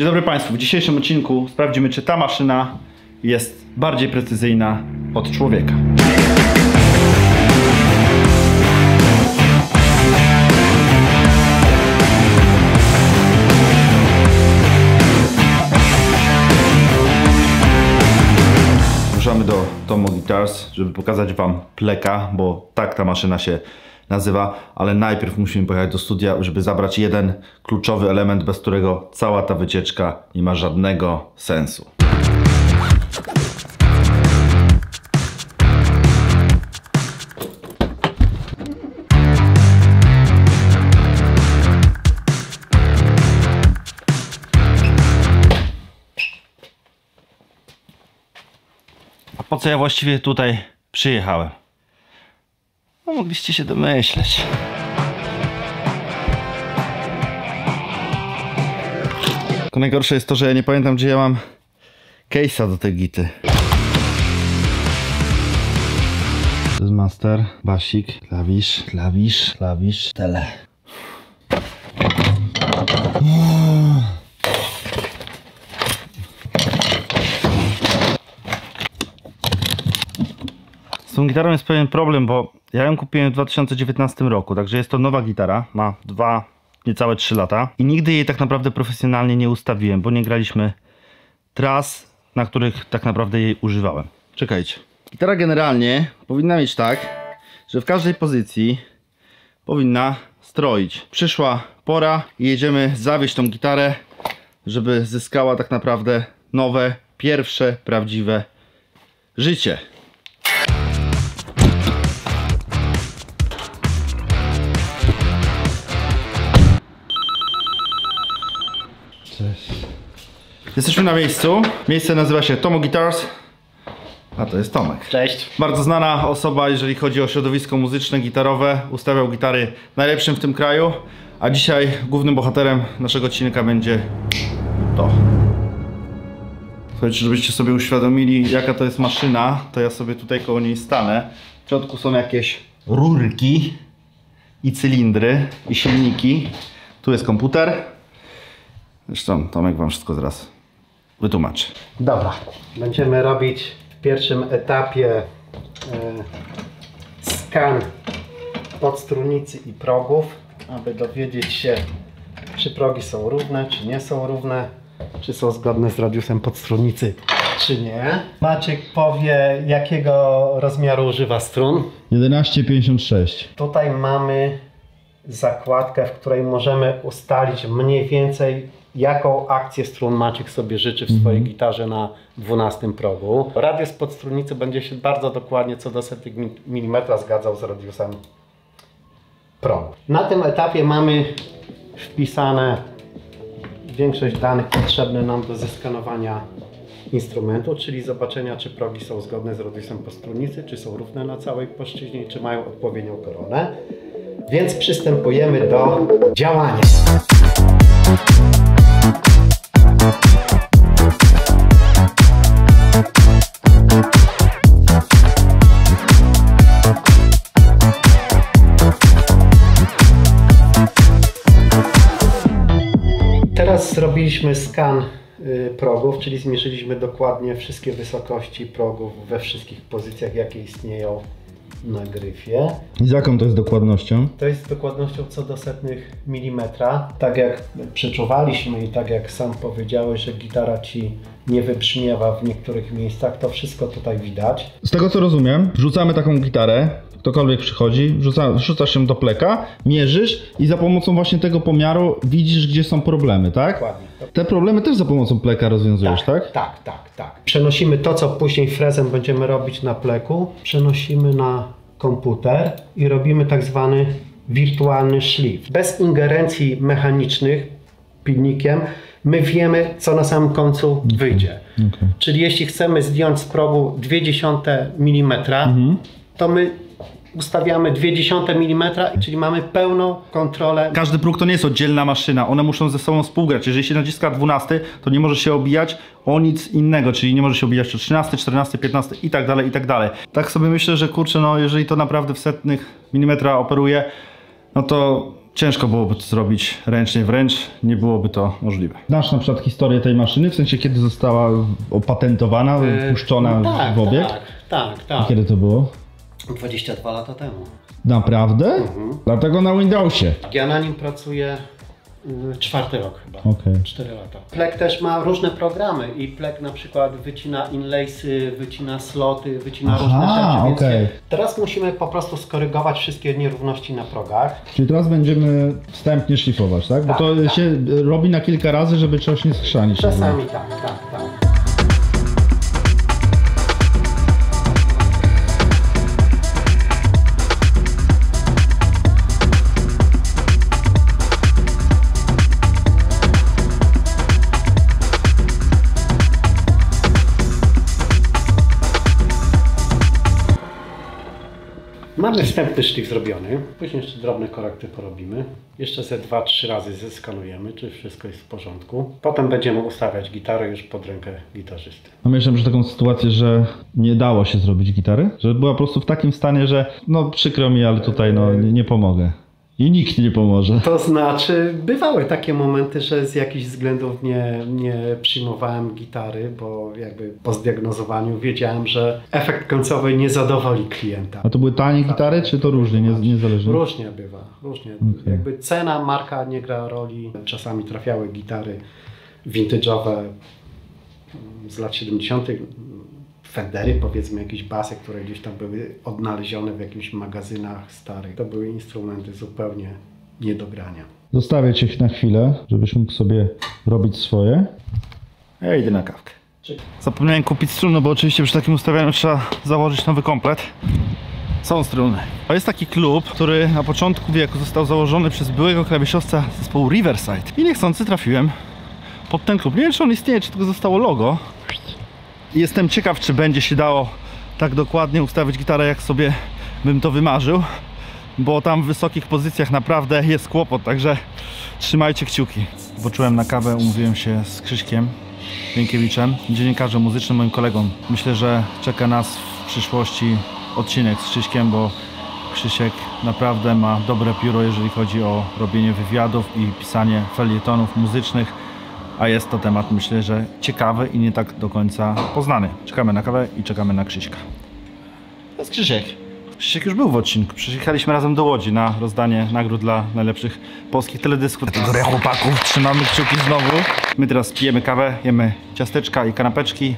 Dzień dobry Państwu. W dzisiejszym odcinku sprawdzimy, czy ta maszyna jest bardziej precyzyjna od człowieka. Ruszamy do Tomo Guitars, żeby pokazać Wam pleka, bo tak ta maszyna się nazywa, ale najpierw musimy pojechać do studia, żeby zabrać jeden kluczowy element, bez którego cała ta wycieczka nie ma żadnego sensu. Po co ja właściwie tutaj przyjechałem? No mogliście się domyśleć. Tylko najgorsze jest to, że ja nie pamiętam gdzie ja mam case'a do tej gity. To jest master, basik, klawisz, klawisz, klawisz, tele. Tą gitarą jest pewien problem, bo ja ją kupiłem w 2019 roku, także jest to nowa gitara, ma dwa, niecałe 3 lata i nigdy jej tak naprawdę profesjonalnie nie ustawiłem, bo nie graliśmy tras, na których tak naprawdę jej używałem. Czekajcie. Gitara generalnie powinna mieć tak, że w każdej pozycji powinna stroić. Przyszła pora i jedziemy zawieść tą gitarę, żeby zyskała tak naprawdę nowe, pierwsze, prawdziwe życie. Cześć. Jesteśmy na miejscu. Miejsce nazywa się Tomo Guitars. A to jest Tomek. Cześć. Bardzo znana osoba, jeżeli chodzi o środowisko muzyczne, gitarowe. Ustawiał gitary najlepszym w tym kraju. A dzisiaj głównym bohaterem naszego odcinka będzie to. Słuchajcie, żebyście sobie uświadomili, jaka to jest maszyna, to ja sobie tutaj koło niej stanę. W środku są jakieś rurki i cylindry i silniki. Tu jest komputer. Zresztą Tomek wam wszystko zaraz wytłumaczy. Dobra, będziemy robić w pierwszym etapie e, skan podstrunicy i progów, aby dowiedzieć się, czy progi są równe, czy nie są równe, czy są zgodne z radiusem podstrunicy, czy nie. Maciek powie, jakiego rozmiaru używa strun. 11,56. Tutaj mamy zakładkę, w której możemy ustalić mniej więcej jaką akcję strun Maciek sobie życzy w swojej gitarze na 12 progu. Radius podstrunicy będzie się bardzo dokładnie co do setek mi- milimetra zgadzał z radiusem progu. Na tym etapie mamy wpisane większość danych potrzebne nam do zeskanowania instrumentu, czyli zobaczenia czy progi są zgodne z radiusem podstrunicy, czy są równe na całej płaszczyźnie, czy mają odpowiednią koronę. Więc przystępujemy do działania. Teraz zrobiliśmy skan y, progów, czyli zmierzyliśmy dokładnie wszystkie wysokości progów we wszystkich pozycjach, jakie istnieją na gryfie. I z jaką to jest dokładnością? To jest z dokładnością co do setnych milimetra. Tak jak przeczuwaliśmy i tak jak sam powiedziałeś, że gitara ci nie wybrzmiewa w niektórych miejscach, to wszystko tutaj widać. Z tego co rozumiem, wrzucamy taką gitarę, ktokolwiek przychodzi, wrzuca, wrzucasz ją do pleka, mierzysz i za pomocą właśnie tego pomiaru widzisz, gdzie są problemy, tak? Dokładnie. Te problemy też za pomocą pleka rozwiązujesz, tak? Tak, tak, tak. Przenosimy to, co później frezem będziemy robić na pleku, przenosimy na komputer i robimy tak zwany wirtualny szlif. Bez ingerencji mechanicznych pilnikiem my wiemy, co na samym końcu wyjdzie. Czyli jeśli chcemy zdjąć z progu 0,2 mm, to my ustawiamy 0,2 mm, czyli mamy pełną kontrolę Każdy próg to nie jest oddzielna maszyna, one muszą ze sobą współgrać. Jeżeli się naciska 12, to nie może się obijać o nic innego, czyli nie może się obijać o 13, 14, 15 i tak dalej, i tak dalej. Tak sobie myślę, że kurczę, no jeżeli to naprawdę w setnych milimetra operuje, no to ciężko byłoby to zrobić ręcznie wręcz, nie byłoby to możliwe. Znasz na przykład historię tej maszyny, w sensie kiedy została opatentowana, puszczona tak, w obieg? Tak, tak, tak. Kiedy to było? 22 lata temu. Naprawdę? Mhm. Dlatego na Windowsie. Ja na nim pracuję czwarty rok chyba. Okej. 4 lata. Plek też ma różne programy i Plek na przykład wycina inlaysy, wycina sloty, wycina Aha, różne rzeczy. Okej. Teraz musimy po prostu skorygować wszystkie nierówności na progach. Czyli teraz będziemy wstępnie szlifować, tak? Bo Tak, to tak. się robi na kilka razy, żeby czegoś nie skrzanić. Czasami tak, tak, tak. Mamy wstępny szlif zrobiony, później jeszcze drobne korekty porobimy. Jeszcze ze 2-3 razy zeskanujemy, czy wszystko jest w porządku. Potem będziemy ustawiać gitarę już pod rękę gitarzysty. No miałem że taką sytuację, że nie dało się zrobić gitary, że była po prostu w takim stanie, że no przykro mi, ale tutaj no nie pomogę. I nikt nie pomoże. To znaczy, bywały takie momenty, że z jakichś względów nie, nie przyjmowałem gitary, bo jakby po zdiagnozowaniu wiedziałem, że efekt końcowy nie zadowoli klienta. A to były tanie gitary, czy to różnie, nie, niezależnie? Różnie bywa, różnie. Jakby cena, marka nie gra roli. Czasami trafiały gitary vintage'owe z lat 70. Fendery, powiedzmy jakieś basy, które gdzieś tam były odnalezione w jakichś magazynach starych. To były instrumenty zupełnie nie do grania. Zostawię cię na chwilę, żebyś mógł sobie robić swoje. Ja idę na kawkę. Zapomniałem kupić struny, bo oczywiście przy takim ustawianiu trzeba założyć nowy komplet. Są struny. To jest taki klub, który na początku wieku został założony przez byłego klawiszowca zespołu Riverside. I niechcący trafiłem pod ten klub. Nie wiem, czy on istnieje, czy tylko zostało logo. Jestem ciekaw, czy będzie się dało tak dokładnie ustawić gitarę, jak sobie bym to wymarzył. Bo tam w wysokich pozycjach naprawdę jest kłopot, także trzymajcie kciuki. Poczułem na kawę, umówiłem się z Krzyśkiem Rienkiewiczem, dziennikarzem muzycznym, moim kolegą. Myślę, że czeka nas w przyszłości odcinek z Krzyśkiem, bo Krzysiek naprawdę ma dobre pióro, jeżeli chodzi o robienie wywiadów i pisanie felietonów muzycznych, a jest to temat, myślę, że ciekawy i nie tak do końca poznany. Czekamy na kawę i czekamy na Krzyśka. To jest Krzysiek. Krzysiek już był w odcinku. Przyjechaliśmy razem do Łodzi na rozdanie nagród dla najlepszych polskich teledysków. Kategoria chłopaków. Trzymamy kciuki znowu. My teraz pijemy kawę, jemy ciasteczka i kanapeczki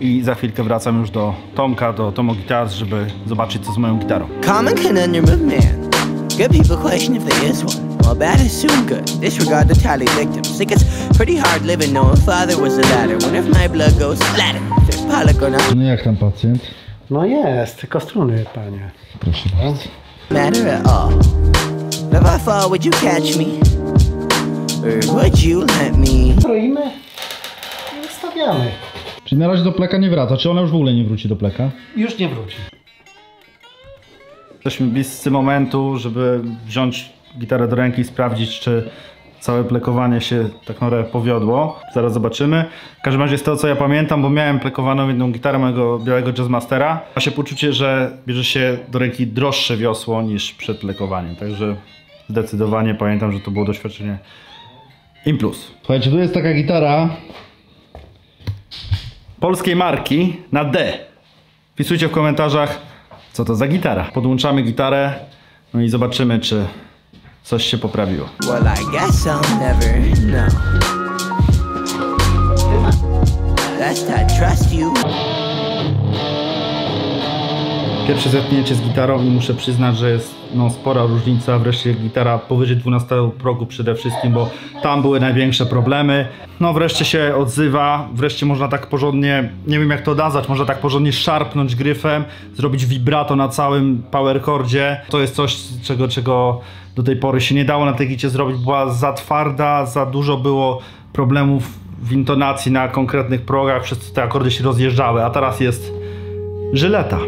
i za chwilkę wracam już do Tomka, do Tomo Guitars, żeby zobaczyć co z moją gitarą. Common conundrum of man. Good people question if there is one. While bad is soon good. Disregard the tally victims. Think it's pretty hard living knowing father was a ladder. What if my blood goes splatter? Pollock No jak tam pacjent? No jest, tylko struny, panie. Proszę bardzo. matter at all. If I fall, would you catch me? Or would you let me? Kroimy i ustawiamy. Czyli na razie do pleka nie wraca. Czy ona już w ogóle nie wróci do pleka? Już nie wróci. Jesteśmy bliscy momentu, żeby wziąć gitarę do ręki i sprawdzić, czy całe plekowanie się tak naprawdę powiodło. Zaraz zobaczymy. W każdym razie z tego co ja pamiętam, bo miałem plekowaną jedną gitarę mojego białego jazzmastera, ma się poczucie, że bierze się do ręki droższe wiosło niż przed plekowaniem. Także zdecydowanie pamiętam, że to było doświadczenie in plus. Słuchajcie, tu jest taka gitara polskiej marki na D. Wpisujcie w komentarzach, co to za gitara. Podłączamy gitarę, no i zobaczymy, czy coś się poprawiło. Well, I guess I'll never know. Lest I trust you. Pierwsze zetknięcie z gitarą i muszę przyznać, że jest no, spora różnica. Wreszcie gitara powyżej 12 progu przede wszystkim, bo tam były największe problemy. No wreszcie się odzywa, wreszcie można tak porządnie, nie wiem jak to nazwać, można tak porządnie szarpnąć gryfem, zrobić vibrato na całym power chordzie. To jest coś, czego, czego do tej pory się nie dało na tej gicie zrobić. Była za twarda, za dużo było problemów w intonacji na konkretnych progach, przez te akordy się rozjeżdżały, a teraz jest żyleta.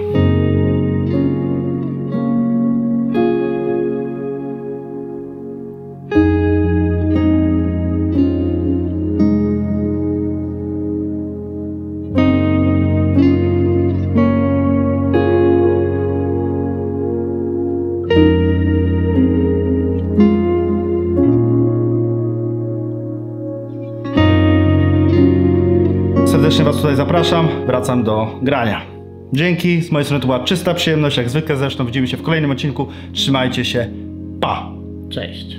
Serdecznie Was tutaj zapraszam. Wracam do grania. Dzięki, z mojej strony to była czysta przyjemność, jak zwykle zresztą widzimy się w kolejnym odcinku. Trzymajcie się, pa! Cześć.